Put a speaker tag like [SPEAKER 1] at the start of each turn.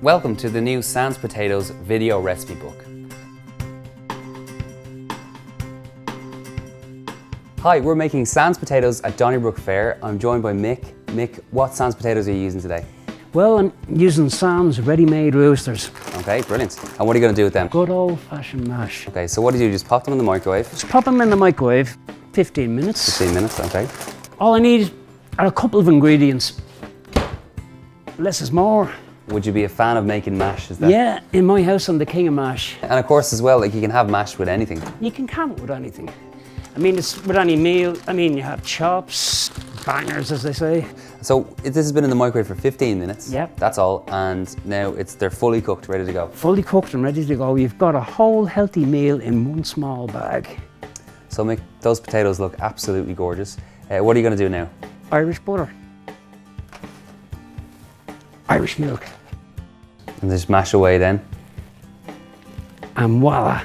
[SPEAKER 1] Welcome to the new Sam's Potatoes video recipe book. Hi, we're making Sam's potatoes at Donnybrook Fair. I'm joined by Mick. Mick, what Sam's potatoes are you using today?
[SPEAKER 2] Well, I'm using Sam's ready-made roosters.
[SPEAKER 1] Okay, brilliant. And what are you going to do with them?
[SPEAKER 2] Good old-fashioned mash.
[SPEAKER 1] Okay, so what do you do? Just pop them in the microwave?
[SPEAKER 2] Just pop them in the microwave, 15 minutes.
[SPEAKER 1] 15 minutes, okay.
[SPEAKER 2] All I need are a couple of ingredients. Less is more.
[SPEAKER 1] Would you be a fan of making mash? Is that?
[SPEAKER 2] Yeah, in my house I'm the king of mash.
[SPEAKER 1] And of course as well, like you can have mash with anything.
[SPEAKER 2] You can can it with anything. I mean, it's with any meal. I mean, you have chops, bangers, as they say.
[SPEAKER 1] So this has been in the microwave for 15 minutes.
[SPEAKER 2] Yep.
[SPEAKER 1] That's all. And now it's they're fully cooked, ready to go.
[SPEAKER 2] Fully cooked and ready to go. You've got a whole healthy meal in one small bag.
[SPEAKER 1] So make those potatoes look absolutely gorgeous. Uh, what are you going to do now?
[SPEAKER 2] Irish butter. Irish milk.
[SPEAKER 1] And just mash away then.
[SPEAKER 2] And voila,